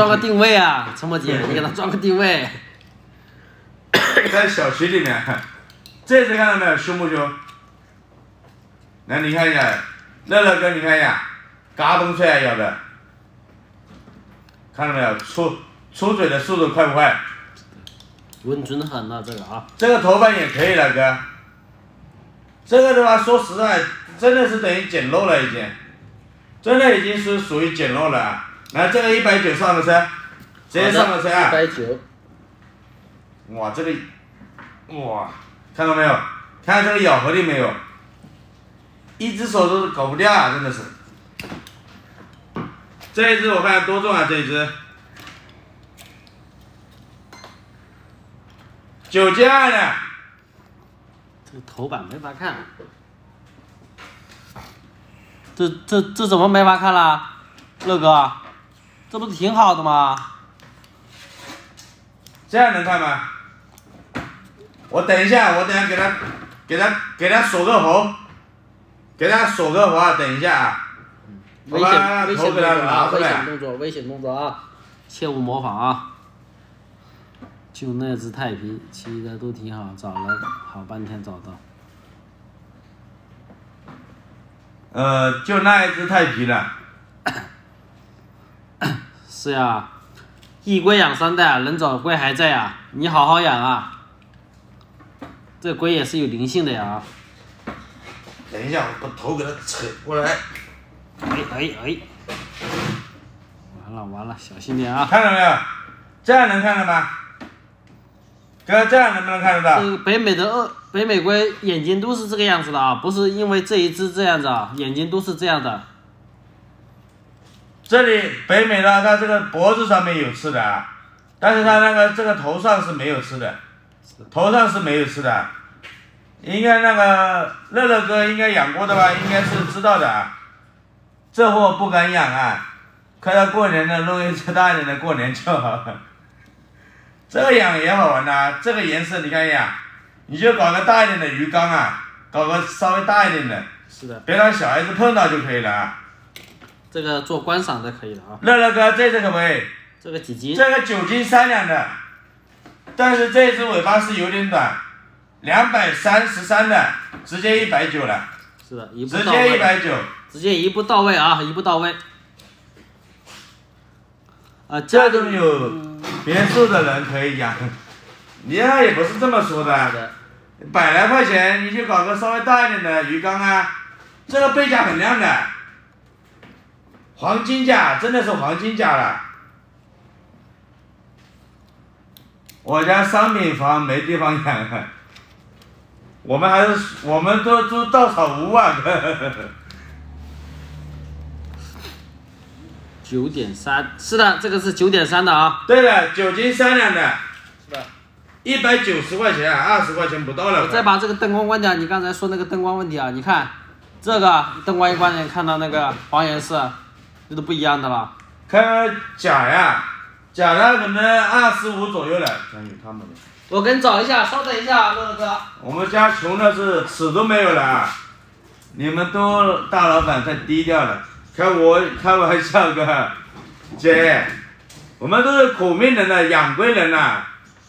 装个定位啊，陈默姐，你给他装个定位。在小区里面，这次看到没有，凶不凶？来，你看一下，乐乐哥，你看一下，嘎嘣脆啊咬的，看到没有？出出嘴的速度快不快？稳准狠了这个啊！这个头发也可以了，哥。这个的话，说实在，真的是等于捡漏了已经，真的已经是属于捡漏了。来，这个一百九上个车，直接上个车啊！一百九。哇，这个，哇，看到没有？看这个咬合力没有？一只手都搞不掉啊，真的是。这一只我看多重啊？这一只。九斤二的。这个头版没法看。这这这怎么没法看了？乐哥，这不是挺好的吗？这样能看吗？我等一下，我等下给他，给他给他锁个喉，给他锁个喉啊！等一下啊。危险动作啊！危险动作，危险动作啊！切勿模仿啊！就那只太皮，其他都挺好，找了好半天找到。呃，就那一只太皮了。是呀，一龟养三代，人走龟还在啊！你好好养啊！这龟也是有灵性的呀。等一下，我把头给它扯过来。哎哎哎！完了完了，小心点啊！看到没有？这样能看到吗？哥，这样能不能看得到？这北美的二北美龟眼睛都是这个样子的啊，不是因为这一只这样子啊，眼睛都是这样的。这里北美呢它这个脖子上面有刺的啊，但是它那个这个头上是没有刺的，头上是没有刺的。应该那个乐乐哥应该养过的吧，应该是知道的啊。这货不敢养啊，快到过年了，弄一只大一点的过年就好。这个养也好玩啊，这个颜色你看一下，你就搞个大一点的鱼缸啊，搞个稍微大一点的，是的，别让小孩子碰到就可以了啊。这个做观赏的可以了啊。乐乐哥，这只可不可以？这个几斤？这个九斤三两的，但是这只尾巴是有点短，两百三十三的，直接一百九了。是的，一步直接一百九。直接一步到位啊，一步到位。啊，这种有别墅的人可以养，你那也不是这么说的，百来块钱你去搞个稍微大一点的鱼缸啊，这个背甲很亮的，黄金甲，真的是黄金甲了。我家商品房没地方养，我们还是我们都都稻草屋啊。九点三，是的，这个是九点三的啊。对的，九斤三两的，是吧？一百九十块钱，二十块钱不到了。我再把这个灯光关掉，你刚才说那个灯光问题啊，你看这个灯光一关，你看到那个黄颜色，这都不一样的啦。看假呀，假的可能二十五左右了。看有他们的。我给你找一下，稍等一下，乐乐哥。我们家穷的是尺都没有了啊！你们都大老板太低调了。开我开玩笑哥，姐，我们都是苦命人呐，养龟人呐，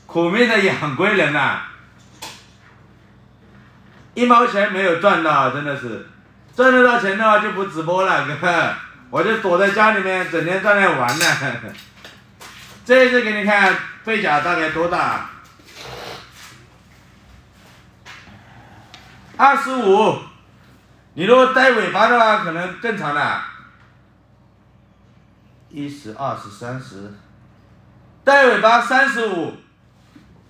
苦命的养龟人呐，一毛钱没有赚到，真的是，赚得到钱的话就不直播了哥，我就躲在家里面整天在那玩呢。这一次给你看背甲大概多大？二十五，你如果带尾巴的话，可能更长了。一十二十三十，带尾巴三十五，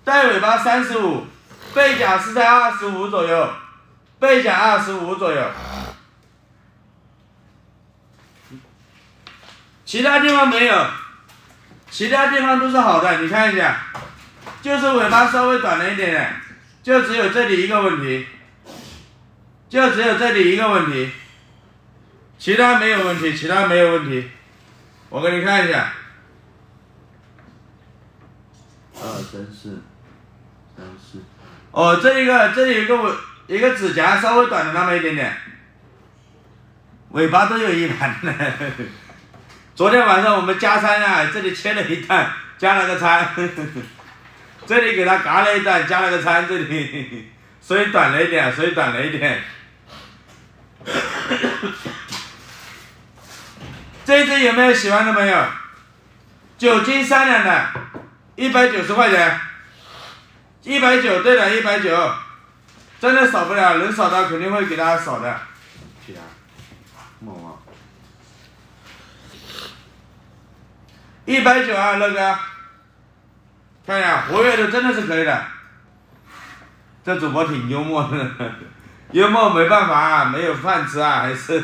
带尾巴三十五，背甲是在二十五左右，背甲二十五左右，其他地方没有，其他地方都是好的，你看一下，就是尾巴稍微短了一点点，就只有这里一个问题，就只有这里一个问题，其他没有问题，其他没有问题。我给你看一下，二三四，三四，哦，这一个这里有一个尾，一个指甲稍微短了那么一点点，尾巴都有一盘呢，昨天晚上我们加餐啊，这里切了一蛋，加了个餐，这里给他嘎了一蛋，加了个餐，这里 所以短了一点，所以短了一点。这只有没有喜欢的朋友？九斤三两的，一百九十块钱，一百九，对的，一百九，真的少不了，能少的肯定会给大家少的。一百九啊，乐哥，看一下活跃的真的是可以的。这主播挺幽默的，幽默没办法啊，没有饭吃啊，还是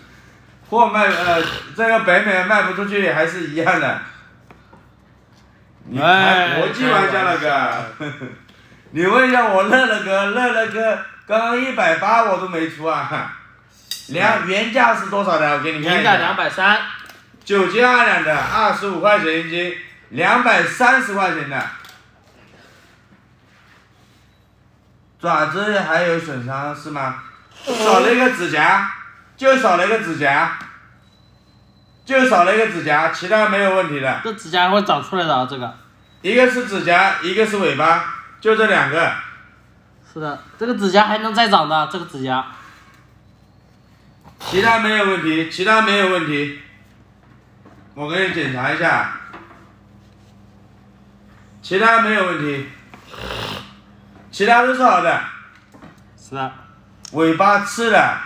货卖呃，这个北美卖不出去还是一样的。你还国际玩家了哥，你问一下我乐乐哥，乐乐哥刚刚一百八我都没出啊，两原价是多少的？我给你看一下。原价两百三。九斤二两的，二十五块钱一斤，两百三十块钱的。爪子还有损伤是吗？少了一个指甲，就少了一个指甲，就少了一个指甲，其他没有问题的。这指甲会长出来的啊，这个。一个是指甲，一个是尾巴，就这两个。是的，这个指甲还能再长的，这个指甲。其他没有问题，其他没有问题。我给你检查一下，其他没有问题，其他都是好的。是啊。尾巴刺了，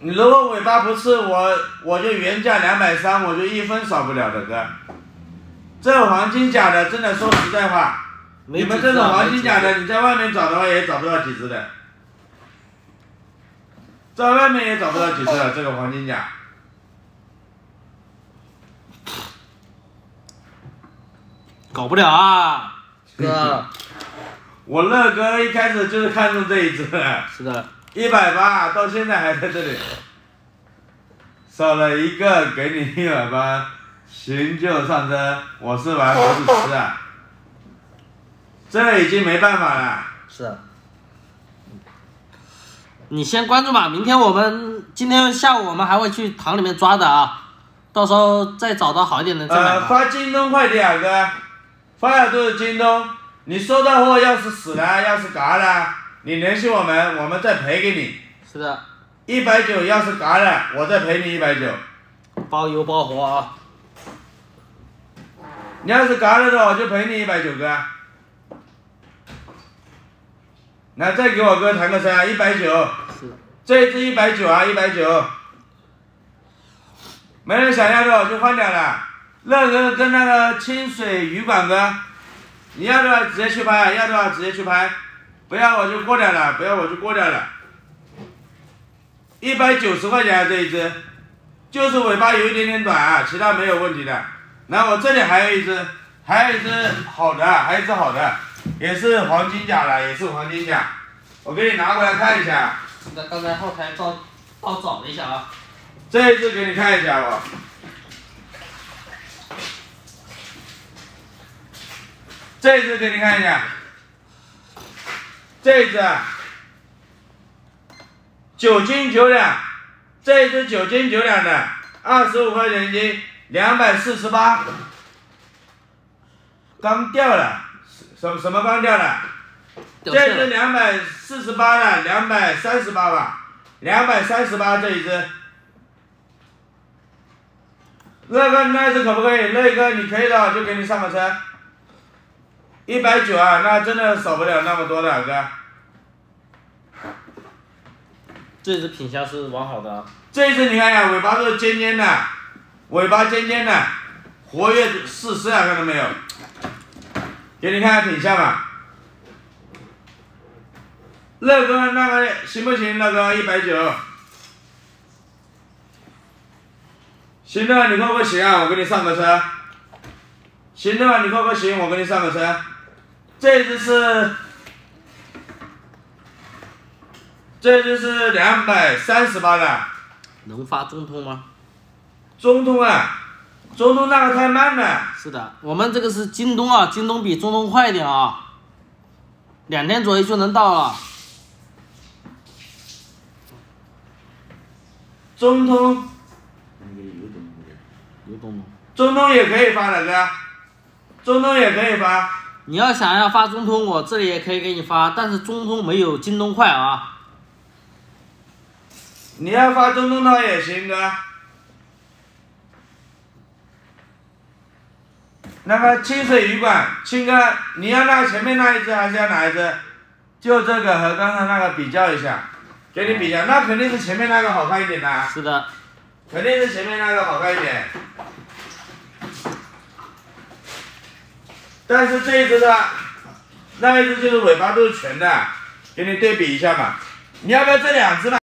你如果尾巴不刺，我我就原价两百三，我就一分少不了的哥。这黄金甲的，真的说实在话，你们这种黄金甲的，你在外面找的话也找不到几只的，在外面也找不到几只了，这个黄金甲。搞不了啊，哥！我乐哥一开始就是看中这一只的。是的。一百八，到现在还在这里。少了一个，给你一百八，行就上车。我是玩不是吃啊。这已经没办法了。是。你先关注吧，明天我们今天下午我们还会去塘里面抓的啊，到时候再找到好一点的再买呃，发京东快递啊，哥。发的都是京东，你收到货要是死了，要是嘎了，你联系我们，我们再赔给你。是的。一百九要是嘎了，我再赔你一百九。包邮包货啊！你要是嘎了的，我就赔你一百九哥。来，再给我哥谈个车，一百九。是。这一只一百九啊，一百九。没人想要的，我就换掉了。乐哥跟那个清水鱼馆哥，你要的话直接去拍，要的话直接去拍，不要我就过掉了，不要我就过掉了。一百九十块钱这一只，就是尾巴有一点点短啊，其他没有问题的。然后我这里还有一只，还有一只好的，还有一只好的，也是黄金甲的，也是黄金甲。我给你拿过来看一下。那刚才后台照照找了一下啊。这一只给你看一下吧。这一只给你看一下，这一只九斤九两，这一只九斤九两的，二十五块钱一斤，两百四十八，刚掉了，什什么刚掉了？这只两百四十八的，两百三十八吧，两百三十八这一只，那个那只可不可以？那个你可以的，就给你上个车。一百九啊，那真的少不了那么多的哥。这只品相是完好的。这只你看呀，尾巴是尖尖的，尾巴尖尖的，活跃四丝啊，看到没有？给你看看品相吧。乐哥那个行不行？那个一百九。行的，你可不行啊？我给你上个车。行的话，你可不行？我给你上个车。这就是，这就是两百三十八的。能发中通吗？中通啊，中通那个太慢了。是的，我们这个是京东啊，京东比中通快一点啊，两天左右就能到了。中通。中通也可以发的哥，中通也可以发。你要想要发中通，我这里也可以给你发，但是中通没有京东快啊。你要发中通的话也行哥。那个清水鱼馆，青哥，你要那前面那一只还是要哪一只？就这个和刚才那个比较一下，给你比较，那肯定是前面那个好看一点的。是的。肯定是前面那个好看一点。但是这一只的，那一只就是尾巴都是全的，给你对比一下嘛。你要不要这两只呢？